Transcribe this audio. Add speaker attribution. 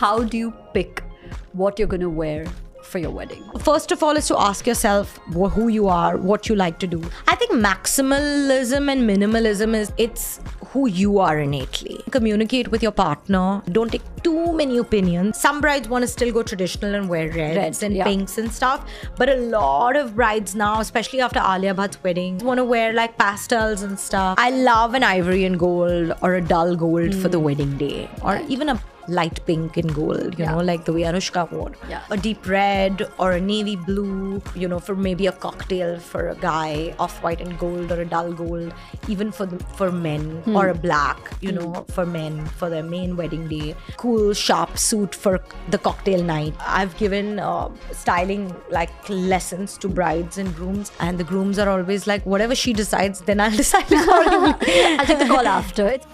Speaker 1: how do you pick what you're going to wear for your wedding?
Speaker 2: First of all, is to ask yourself who you are, what you like to do. I think maximalism and minimalism is it's who you are innately. Communicate with your partner. Don't take too many opinions. Some brides want to still go traditional and wear reds
Speaker 1: Red,
Speaker 2: and
Speaker 1: yeah.
Speaker 2: pinks and stuff, but a lot of brides now, especially after Alia Bhatt's wedding, want to wear like pastels and stuff. I love an ivory and gold or a dull gold for the hmm. wedding day, or even a light pink and gold, you
Speaker 1: Yeah.
Speaker 2: know, like the way Anushka wore.
Speaker 1: Yeah.
Speaker 2: A deep red or a navy blue, you know, for maybe a cocktail for a guy, off white and gold or a dull gold, even for the, for men, or a black, you know, for men for their main wedding day. Cool, sharp suit for the cocktail night. I've given uh, styling like lessons to brides and grooms, and the grooms are always like, whatever she decides, then I'll decide.
Speaker 1: I'll take the call after. It's